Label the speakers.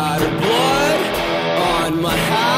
Speaker 1: Got blood on my hat,